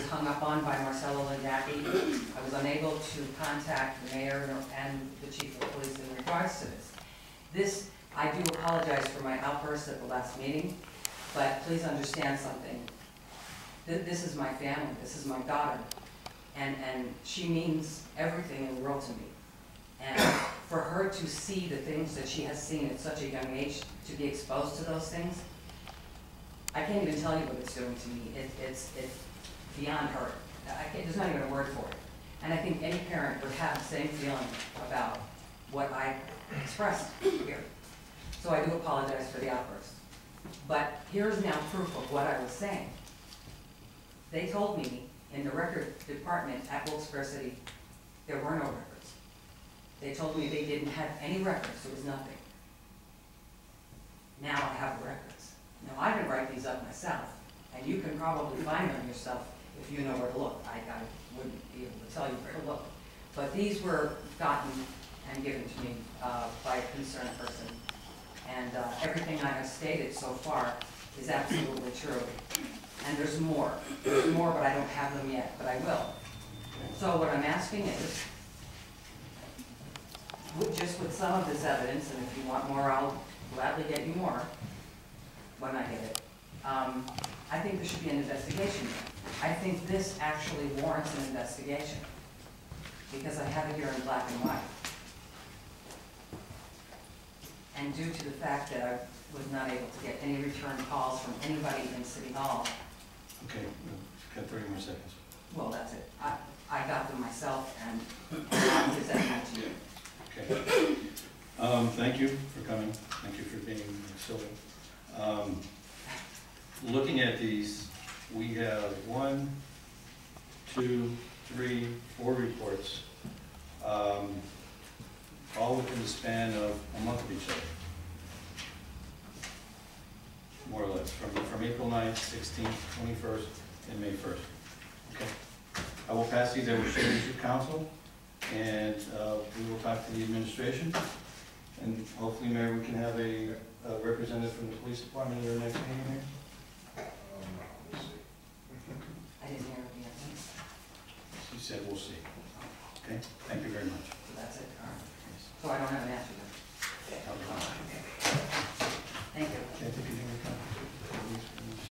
hung up on by Marcella Lendacky. I was unable to contact the mayor and the chief of police in regards to this. This, I do apologize for my outburst at the last meeting, but please understand something. Th- This is my family, this is my daughter, and, and she means everything in the world to me. And for her to see the things that she has seen at such a young age, to be exposed to those things, I can't even tell you what it's doing to me. It, it's, it's beyond hurt. I there's not even a word for it. And I think any parent would have the same feeling about what I expressed here. So I do apologize for the outburst. But here's now proof of what I was saying. They told me in the record department at Wilkes-Barre City, there were no records. They told me they didn't have any records, there was nothing. Now I have the records. Now, I didn't write these up myself, and you can probably find them yourself if you know where to look. I, I wouldn't be able to tell you where to look. But these were gotten and given to me uh, by a concerned person. And uh, everything I have stated so far is absolutely true. And there's more. There's more, but I don't have them yet, but I will. So what I'm asking is, just with some of this evidence, and if you want more, I'll gladly get you more when I get it. Um, I think there should be an investigation. I think this actually warrants an investigation, because I have it here in black and white. And due to the fact that I was not able to get any return calls from anybody in City Hall, Okay, we've got thirty more seconds. well, that's it. I, I got them myself and and I present them to you. Okay. Um, thank you for coming, thank you for being civil. Um, looking at these, we have one, two, three, four reports, um, all within the span of a month of each other. More or less, from, from April 9th, sixteenth, twenty-first, and May first. Okay. I will pass these, share these with council, and, uh, we will talk to the administration. And hopefully, Mayor, we can have a, a representative from the police department at our next meeting here. I didn't hear the answer, She said, we'll see. Okay, thank you very much. so that's it. All right. So I don't have an answer then. Okay.